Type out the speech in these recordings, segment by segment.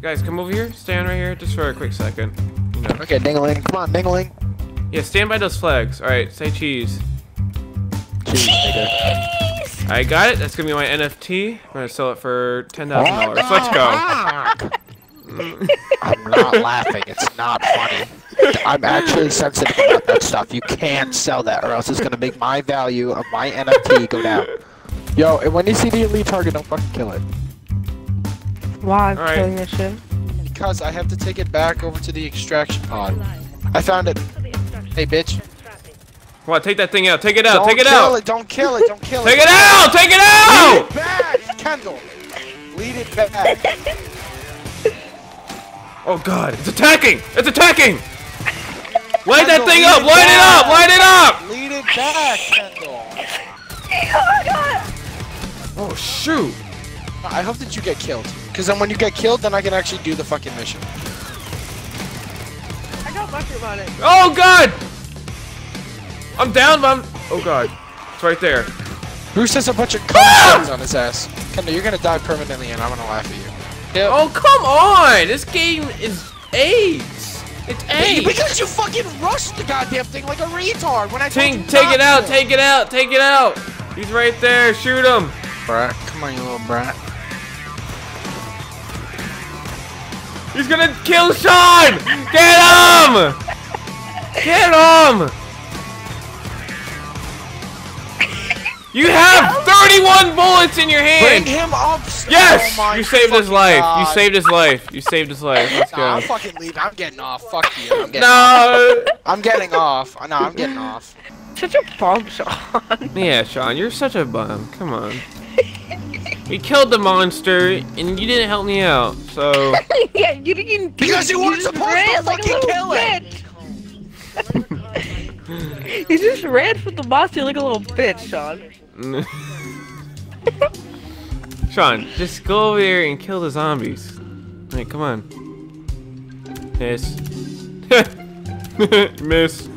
Guys, come over here. Stand right here, just for a quick second. You know. Okay, dingling. Come on, dingling. Yeah, stand by those flags. All right, say cheese. Cheese, nigga. I got it. That's gonna be my NFT. I'm gonna sell it for ten thousand dollars. Oh, Let's go. I'm not laughing. It's not funny. I'm actually sensitive about that stuff. You can't sell that, or else it's gonna make my value of my NFT go down. Yo, and when you see the elite target, don't fucking kill it. Why Alright. killing this shit? Because I have to take it back over to the extraction pod. I found it. Hey, bitch. Come on, take that thing out. Take it out. don't Take it kill out. it. Don't kill it. Don't kill it. Take it. it out. Take it out. Lead it back, Kendall. Lead it back. Oh God, it's attacking. It's attacking. Light that thing up. it Light it up. Light it up. Lead it back, Kendall. Oh my God. Oh shoot. I hope that you get killed. Because then when you get killed, then I can actually do the fucking mission. I got lucky about it. Oh God. I'm down, but I'm. Oh God. It's right there. Bruce has a bunch of cum ah! on his ass. Kendall, you're gonna die permanently and I'm gonna laugh at you. Yep. Oh come on. This game is AIDS. It's AIDS. Because you fucking rushed the goddamn thing like a retard when I told you Take, take it out. to. Take it out. Take it out. He's right there. Shoot him. Brat, come on, you little brat. He's gonna kill Sean! Get him! Get him! You have 31 bullets in your hand! Bring hand! him up. Yes! Oh you saved his life. God. You saved his life. You saved his life. Let's Nah, I'm fucking leaving. I'm getting off. Fuck you. I'm getting off. I'm getting off. No, I'm getting off. Such a bum, Sean. Yeah, Sean, you're such a bum. Come on. We killed the monster, and you didn't help me out, so... yeah, you didn't. Because you weren't supposed to ran like a fucking little kill it. bitch. you just ran from the monster like a little bitch, Sean. Sean, just go over there and kill the zombies. Hey, come on. Miss. Miss.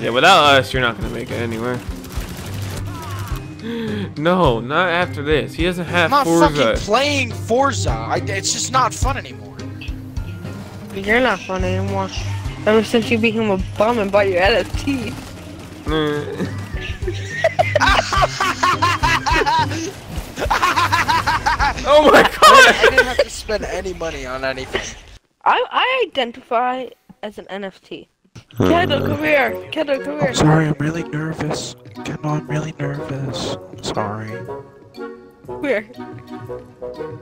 Yeah, without us, you're not gonna make it anywhere. No, not after this. He doesn't have I'm not Forza. fucking playing Forza. I, it's just not fun anymore. You're not fun anymore. Ever since you became a bum and bought your NFT. oh my god! I god! didn't have to spend any money on anything. I I identify as an NFT. Kendall, uh, come here. Kendall, come here. sorry, I'm really nervous. Kendall, I'm really nervous. Sorry. Come here.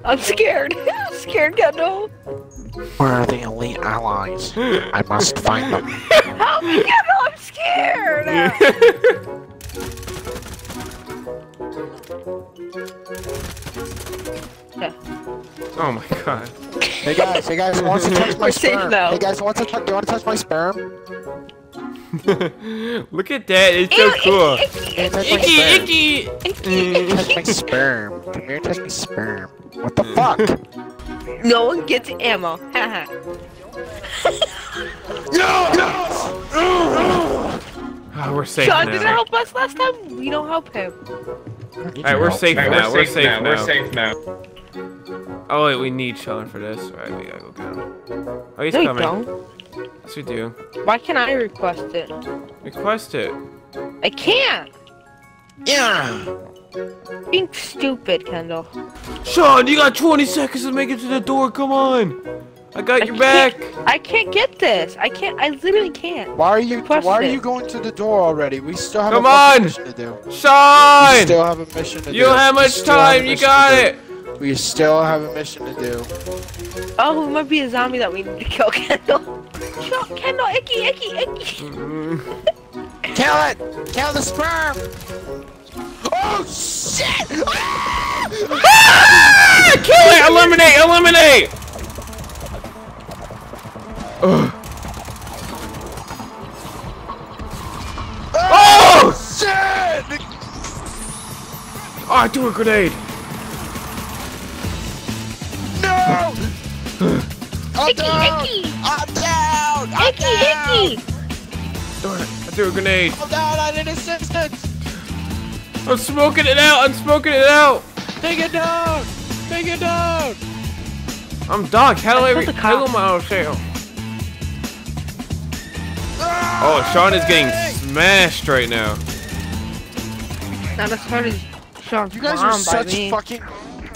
I'm scared. I'm scared, Kendall. Where are the elite allies? I must find them. Help me, Kendall. I'm scared. Yeah. oh my god. Hey guys, hey guys, wants to touch my We're safe sperm? now. Hey guys, wants to touch? Do you want to touch my sperm? Look at that, it's so cool. Hey, touch Icky, icky! Touch my sperm. Come here, touch my sperm. What the fuck? No one gets ammo. Haha. Oh, we're safe Sean now. didn't help us last time. We don't help him. Alright, we're safe Alright, now. we're, safe now. now. We're safe now. Oh wait, we need Sean for this. Alright, we gotta go get him. Oh, he's No, you coming. don't. Yes, we do. Why can't I request it? Request it. I can't. Yeah. Being stupid, Kendall. Sean, you got 20 seconds to make it to the door. Come on. I got I your back. I can't get this. I can't. I literally can't. Why are you? Request Why are you going to the door already? We still have Come a on! mission to do. We Sean! still have a mission to do. You don't have much still have time. You got to do. it. We still have a mission to do. Oh, it might be a zombie that we need to kill, Kendall. Sean, Kendall, icky, icky, icky. Mm. Kill it! Kill the sperm! Oh shit! Ah! Ah, kill it! Eliminate! Eliminate! Ugh. Oh! Shit! Oh, I threw a grenade. I'm Icky, down! icky, I'm down! I'm icky, down! icky. Darn it. I threw a grenade. Fall down, I need assistance! I'm smoking it out. I'm smoking it out. Take it down! Take it down! I'm Doc. How do I, I re- killed the kill oh, ah! oh, Sean is getting smashed right now. Not as hard as Sean's You guys mom are such fucking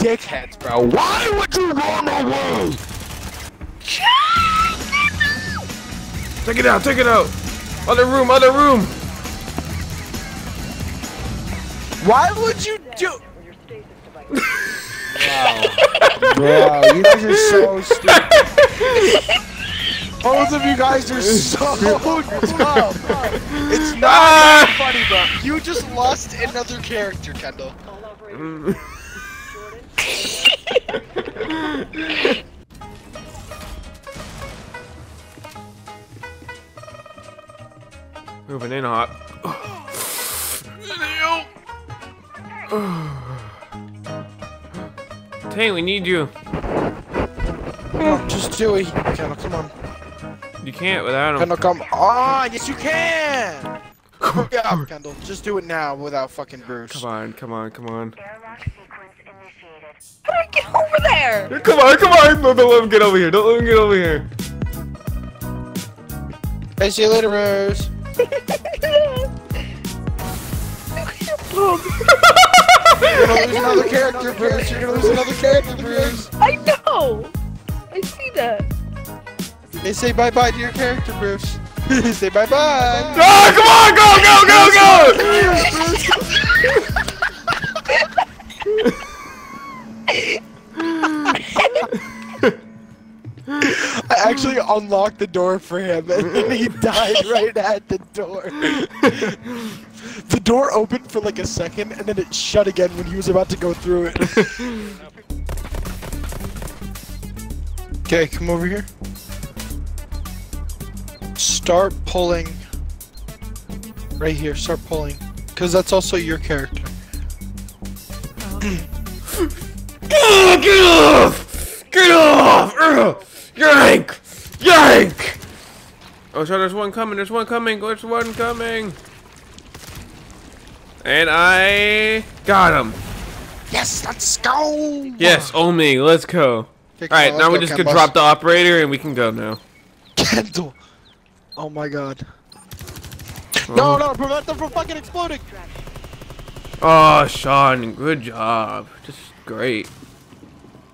dickheads, bro. Why would you run away? Take it out. Take it out. Other room. Other room. Why would you do? wow. Bro, you guys are so stupid. Both of you guys are so dumb. It's not Ah! funny, bro. You just lost another character, Kendall. Moving in hot. Tay, we need you. Come just do it, Kendall. Come on, You can't without him. Kendall. Come on. Yes, you can. Hurry up, Kendall. Just do it now without fucking Bruce. Come on, come on, come on. Airlock sequence initiated. How do I get over there? Come on, come on! No, don't let him get over here. Don't let him get over here. Hey, see you later, Bruce. You're gonna lose another character, Bruce. You're gonna lose another character, Bruce. I know. I see that. They say bye bye to your character, Bruce. say bye bye. Ah, unlocked the door for him, and then he died right at the door. the door opened for like a second, and then it shut again when he was about to go through it. Okay, come over here. Start pulling. Right here, start pulling. Because that's also your character. Ugh, get off! Get off! Ugh. Yank! Yank! Oh, so there's one coming. There's one coming. There's one coming. And I got him. Yes, let's go! Yes, oh me. Let's go. Okay, All right, on, now we just Ken could drop the operator and we can go now. Kendall. Oh my god. Oh. No, no, prevent them from fucking exploding! Oh, Sean, good job. Just great.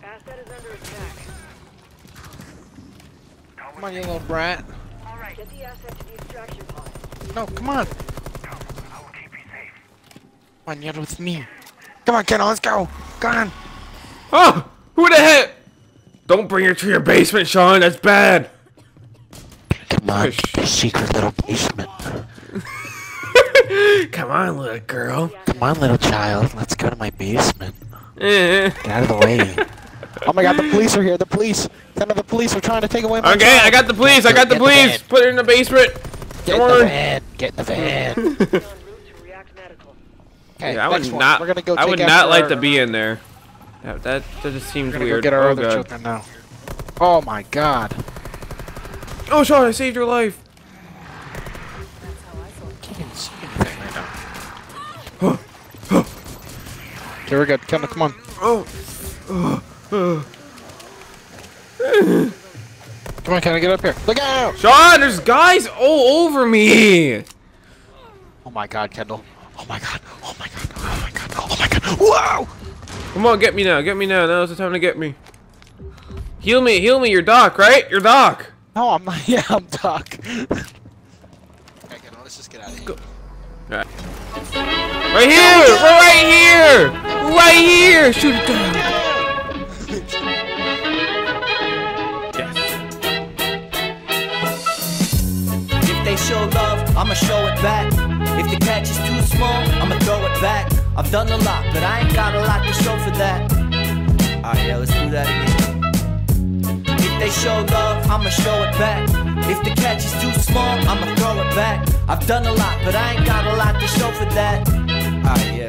Asset is under attack. Come on, you little brat. Alright, get the asset to the extraction pod. No, come on. Come on, you're with me. Come on, Kendall, let's go. Come on. Oh, who the heck? Don't bring her to your basement, Sean. That's bad. Come on, Push. secret little basement. Come on, little girl. Come on, little child, let's go to my basement. Eh. Get out of the way. oh my god, the police are here, the police. None of the police are trying to take away my Okay, child. I got the police. I got the Get in the police. Put it in the basement. Get Come in the van. Get in the van. En route to. Okay, Yeah, I would one. not. We're gonna go I would not like our- to be in there. That that, that just seems We're gonna weird. go get our oh other god. children now. Oh my god. Oh, Sean, I saved your life. Can't even see anything right now. okay, we're good. Kendall, come on. Oh. oh. Come on, Kendall, get up here. Look out! Sean, there's guys all over me. Oh my god, Kendall. Oh my god. Oh my god. Oh my god. Oh my god. Whoa! Come on, get me now. Get me now. Now's the time to get me. Heal me. Heal me. You're Doc, right? You're Doc. No, I'm not. Yeah, I'm Doc. okay, Kendall, let's just get out of here. Right here. We're right here. Right here. Shoot it down. They show love, I'ma show it back. If the catch is too small, I'ma throw it back. I've done a lot, but I ain't got a lot to show for that. Alright, yeah, let's do that again. If they show love, I'ma show it back. If the catch is too small, I'ma throw it back. I've done a lot, but I ain't got a lot to show for that. Alright, yeah,